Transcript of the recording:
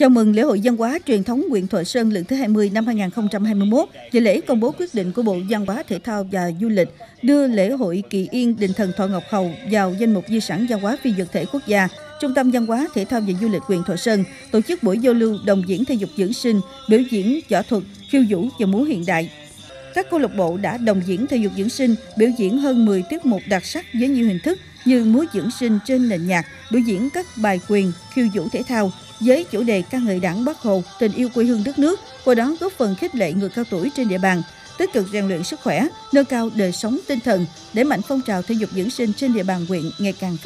Chào mừng lễ hội văn hóa truyền thống huyện Thọ Sơn lần thứ 20 năm 2021 và lễ công bố quyết định của Bộ Văn hóa Thể thao và Du lịch đưa lễ hội Kỳ Yên Đình Thần Thọ Ngọc Hầu vào danh mục di sản văn hóa phi vật thể quốc gia. Trung tâm Văn hóa Thể thao và Du lịch huyện Thọ Sơn tổ chức buổi giao lưu đồng diễn thể dục dưỡng sinh, biểu diễn võ thuật, khiêu vũ và múa hiện đại. Các câu lạc bộ đã đồng diễn thể dục dưỡng sinh, biểu diễn hơn 10 tiết mục đặc sắc với nhiều hình thức như múa dưỡng sinh trên nền nhạc, biểu diễn các bài quyền, khiêu vũ thể thao với chủ đề ca ngợi đảng Bắc Hồ, tình yêu quê hương đất nước, qua đó góp phần khích lệ người cao tuổi trên địa bàn, tích cực rèn luyện sức khỏe, nâng cao đời sống tinh thần, để mạnh phong trào thể dục dưỡng sinh trên địa bàn huyện ngày càng